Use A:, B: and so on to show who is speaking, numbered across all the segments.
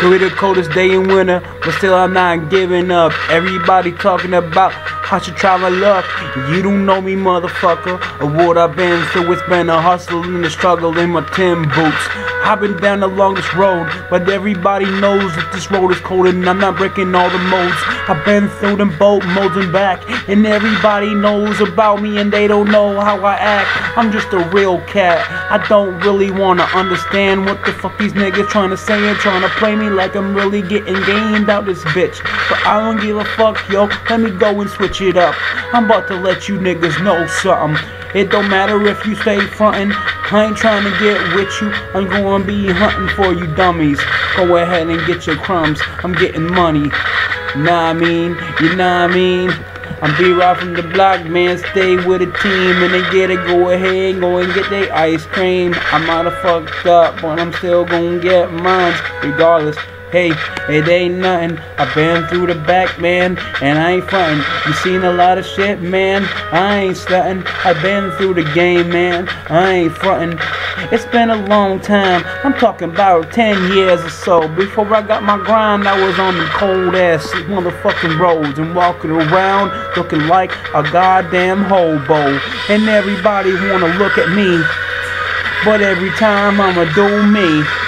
A: Be the coldest day in winter, but still I'm not giving up. Everybody talking about how you try my luck. You don't know me, motherfucker, or what I've been through. It's been a hustle and a struggle in my tin boots. I've been down the longest road, but everybody knows that this road is cold and I'm not breaking all the modes. I've been through them boat modes and back, and everybody knows about me and they don't know how I act. I'm just a real cat. I don't really wanna understand what the fuck these niggas trying to say and trying to play me like I'm really getting gamed out this bitch. But I don't give a fuck, yo. Let me go and switch it up. I'm about to let you niggas know something. It don't matter if you stay frontin'. I ain't trying to get with you. I'm gonna be hunting for you dummies. Go ahead and get your crumbs. I'm getting money. Nah, I mean, you know what I mean? I'm B right from the block, man. Stay with the team and they get it. Go ahead and go and get their ice cream. I might have fucked up, but I'm still gonna get mine regardless. Hey, it ain't nothing. I've been through the back, man, and I ain't frontin'. You seen a lot of shit, man. I ain't stuntin'. I've been through the game, man. I ain't frontin'. It's been a long time. I'm talking about 10 years or so. Before I got my grind, I was on the cold ass motherfucking roads and walking around looking like a goddamn hobo. And everybody wanna look at me. But every time I'ma do me.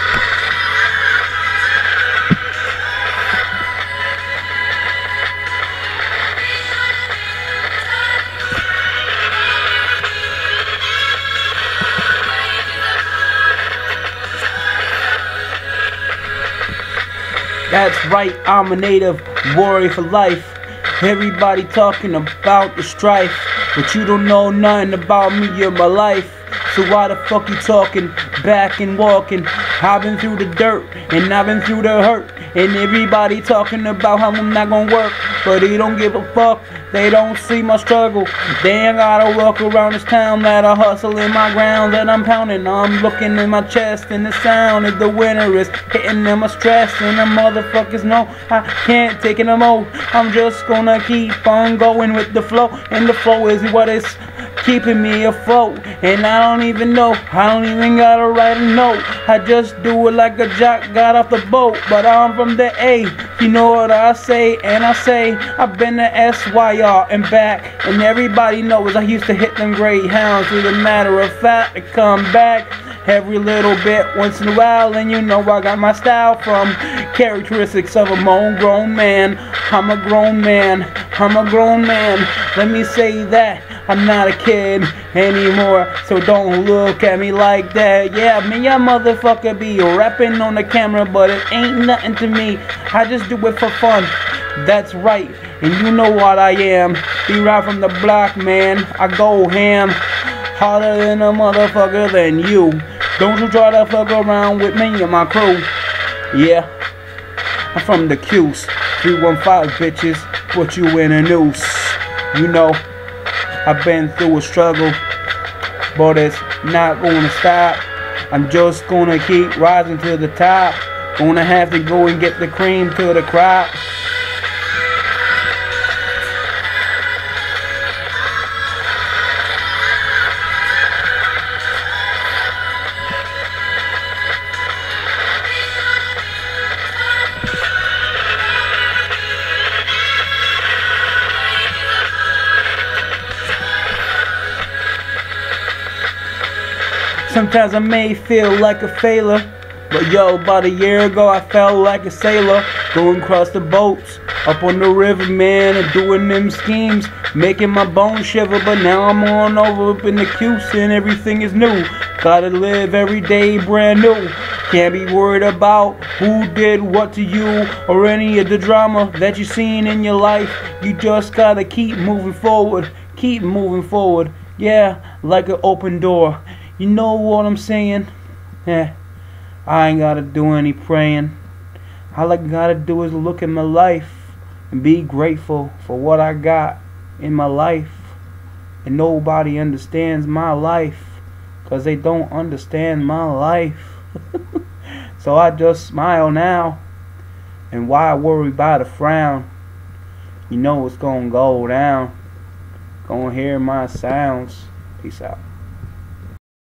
A: That's right, I'm a native warrior for life. Everybody talking about the strife, but you don't know nothing about me or my life. So why the fuck you talking back and walking? I've been through the dirt and I've been through the hurt. And everybody talking about how I'm not gonna work, but they don't give a fuck. They don't see my struggle. They ain't gotta walk around this town that I hustle in my ground that I'm pounding. I'm looking in my chest and the sound of the winter is hitting in my stress. And the motherfuckers know I can't take it no more. I'm just gonna keep on going with the flow. And the flow is what is keeping me afloat. And I don't even know, I don't even gotta write a note. I just do it like a jock got off the boat. But I'm from the A, you know what I say? And I say, I've been to SYR and back. And everybody knows I used to hit them greyhounds. As a matter of fact, I come back every little bit once in a while. And you know I got my style from characteristics of a grown man. I'm a grown man, I'm a grown man. Let me say that. I'm not a kid anymore, so don't look at me like that. Yeah, me, your motherfucker be rapping on the camera, but it ain't nothing to me. I just do it for fun. That's right, and you know what I am. Be right from the block, man. I go ham, harder than a motherfucker than you. Don't you try to fuck around with me and my crew. Yeah, I'm from the Q's. 315 bitches, put you in a noose. You know. I've been through a struggle, but it's not gonna stop. I'm just gonna keep rising to the top. Gonna have to go and get the cream to the crop. Sometimes I may feel like a failure. But yo, about a year ago I felt like a sailor Going across the boats Up on the river, man And doing them schemes Making my bones shiver But now I'm on over up in the Q's And everything is new Gotta live every day brand new Can't be worried about who did what to you Or any of the drama that you've seen in your life You just gotta keep moving forward Keep moving forward Yeah, like an open door you know what I'm saying? Yeah. I ain't gotta do any praying. All I gotta do is look at my life and be grateful for what I got in my life. And nobody understands my life because they don't understand my life. so I just smile now. And why worry about a frown? You know it's gonna go down. Gonna hear my sounds. Peace out.